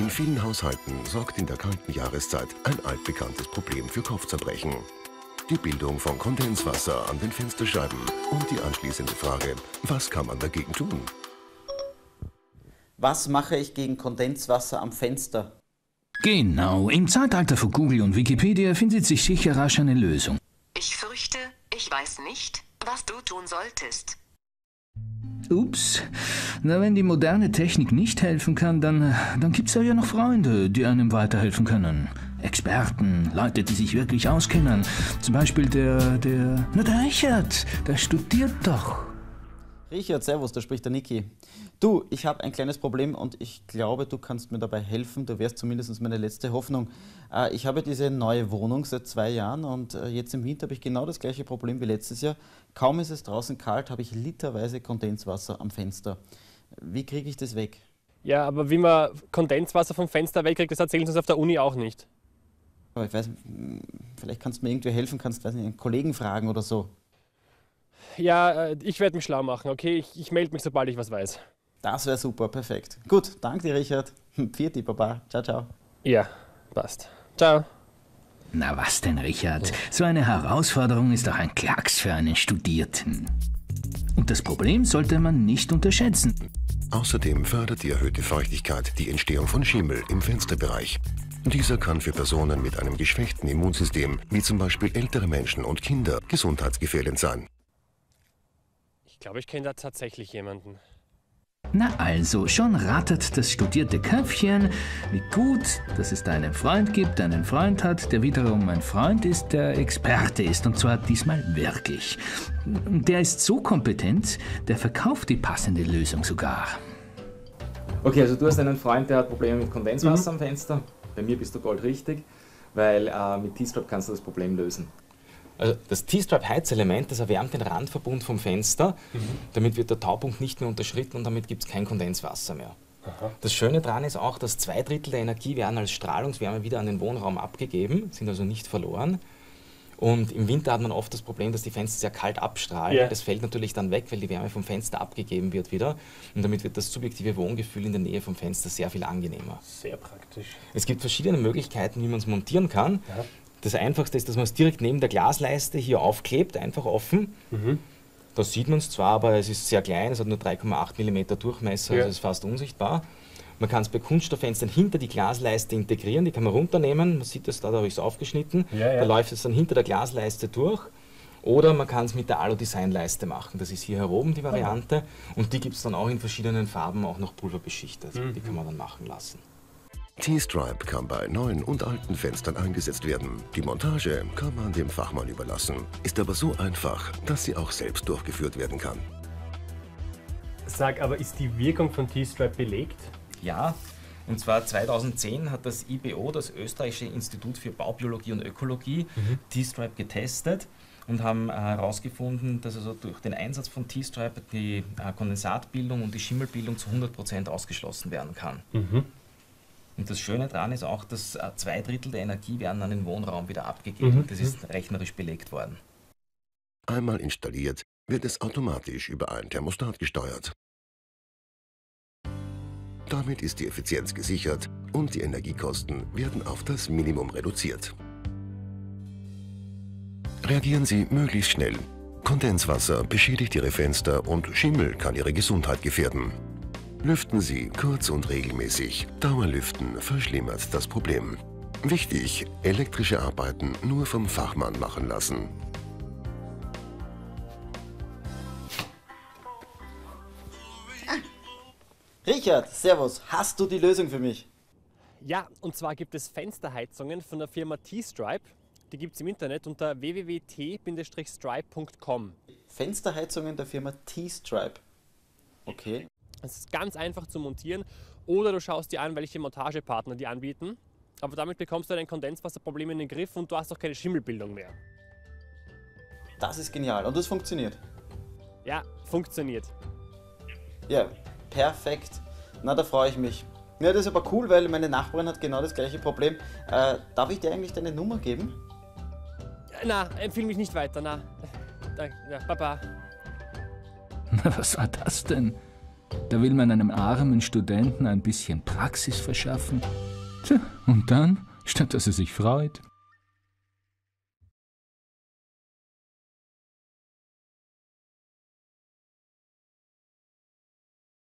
In vielen Haushalten sorgt in der kalten Jahreszeit ein altbekanntes Problem für Kopfzerbrechen. Die Bildung von Kondenswasser an den Fensterscheiben und die anschließende Frage, was kann man dagegen tun? Was mache ich gegen Kondenswasser am Fenster? Genau, im Zeitalter von Google und Wikipedia findet sich sicher rasch eine Lösung. Ich fürchte, ich weiß nicht, was du tun solltest. Ups. Na, wenn die moderne Technik nicht helfen kann, dann, dann gibt's ja noch Freunde, die einem weiterhelfen können. Experten, Leute, die sich wirklich auskennen. Zum Beispiel der, der, na der Richard, der studiert doch. Richard, servus, da spricht der Niki. Du, ich habe ein kleines Problem und ich glaube, du kannst mir dabei helfen. Du wärst zumindest meine letzte Hoffnung. Äh, ich habe diese neue Wohnung seit zwei Jahren und äh, jetzt im Winter habe ich genau das gleiche Problem wie letztes Jahr. Kaum ist es draußen kalt, habe ich literweise Kondenswasser am Fenster. Wie kriege ich das weg? Ja, aber wie man Kondenswasser vom Fenster wegkriegt, das erzählen sie uns auf der Uni auch nicht. Aber ich weiß, vielleicht kannst du mir irgendwie helfen, kannst weiß nicht, einen Kollegen fragen oder so. Ja, äh, ich werde mich schlau machen, okay? Ich, ich melde mich, sobald ich was weiß. Das wäre super, perfekt. Gut, danke dir, Richard. Vierte, Papa. Ciao, ciao. Ja, passt. Ciao. Na was denn, Richard? So eine Herausforderung ist doch ein Klacks für einen Studierten. Und das Problem sollte man nicht unterschätzen. Außerdem fördert die erhöhte Feuchtigkeit die Entstehung von Schimmel im Fensterbereich. Dieser kann für Personen mit einem geschwächten Immunsystem, wie zum Beispiel ältere Menschen und Kinder, gesundheitsgefährdend sein. Ich glaube, ich kenne da tatsächlich jemanden. Na also, schon rattert das studierte Köpfchen, wie gut, dass es da einen Freund gibt, der einen Freund hat, der wiederum ein Freund ist, der Experte ist, und zwar diesmal wirklich. Der ist so kompetent, der verkauft die passende Lösung sogar. Okay, also du hast einen Freund, der hat Probleme mit Kondenswasser mhm. am Fenster. Bei mir bist du goldrichtig, weil äh, mit T-Strap kannst du das Problem lösen. Also das T-Stripe-Heizelement, das erwärmt den Randverbund vom Fenster. Mhm. Damit wird der Taupunkt nicht mehr unterschritten und damit gibt es kein Kondenswasser mehr. Aha. Das Schöne daran ist auch, dass zwei Drittel der Energie werden als Strahlungswärme wieder an den Wohnraum abgegeben, sind also nicht verloren. Und im Winter hat man oft das Problem, dass die Fenster sehr kalt abstrahlen. Yeah. Das fällt natürlich dann weg, weil die Wärme vom Fenster abgegeben wird wieder. Und damit wird das subjektive Wohngefühl in der Nähe vom Fenster sehr viel angenehmer. Sehr praktisch. Es gibt verschiedene Möglichkeiten, wie man es montieren kann. Ja. Das Einfachste ist, dass man es direkt neben der Glasleiste hier aufklebt, einfach offen. Mhm. Da sieht man es zwar, aber es ist sehr klein, es hat nur 3,8 mm Durchmesser, ja. also ist fast unsichtbar. Man kann es bei Kunststofffenstern hinter die Glasleiste integrieren, die kann man runternehmen, man sieht das, da, da habe ich es aufgeschnitten, ja, ja. da läuft es dann hinter der Glasleiste durch. Oder man kann es mit der Alu-Design-Leiste machen. Das ist hier heroben die Variante. Und die gibt es dann auch in verschiedenen Farben, auch noch pulverbeschichtet. Mhm. Die kann man dann machen lassen. T-Stripe kann bei neuen und alten Fenstern eingesetzt werden. Die Montage kann man dem Fachmann überlassen, ist aber so einfach, dass sie auch selbst durchgeführt werden kann. Sag, aber ist die Wirkung von T-Stripe belegt? Ja, und zwar 2010 hat das IBO, das Österreichische Institut für Baubiologie und Ökologie, mhm. T-Stripe getestet und haben äh, herausgefunden, dass also durch den Einsatz von T-Stripe die äh, Kondensatbildung und die Schimmelbildung zu 100% ausgeschlossen werden kann. Mhm. Und das Schöne daran ist auch, dass äh, zwei Drittel der Energie werden an den Wohnraum wieder abgegeben. Mhm. Das ist rechnerisch belegt worden. Einmal installiert, wird es automatisch über ein Thermostat gesteuert. Damit ist die Effizienz gesichert und die Energiekosten werden auf das Minimum reduziert. Reagieren Sie möglichst schnell. Kondenswasser beschädigt Ihre Fenster und Schimmel kann Ihre Gesundheit gefährden. Lüften Sie kurz und regelmäßig. Dauerlüften verschlimmert das Problem. Wichtig, elektrische Arbeiten nur vom Fachmann machen lassen. Richard, Servus, hast du die Lösung für mich? Ja, und zwar gibt es Fensterheizungen von der Firma T-Stripe. Die gibt es im Internet unter www.t-stripe.com. Fensterheizungen der Firma T-Stripe. Okay. Es ist ganz einfach zu montieren oder du schaust dir an, welche Montagepartner die anbieten. Aber damit bekommst du dein Kondenswasserproblem in den Griff und du hast auch keine Schimmelbildung mehr. Das ist genial und das funktioniert. Ja, funktioniert. Ja, perfekt. Na, da freue ich mich. Ja, das ist aber cool, weil meine Nachbarin hat genau das gleiche Problem. Äh, darf ich dir eigentlich deine Nummer geben? Na, empfehle mich nicht weiter, na. Ja, Baba. Na, was war das denn? Da will man einem armen Studenten ein bisschen Praxis verschaffen. Tja, und dann, statt dass er sich freut,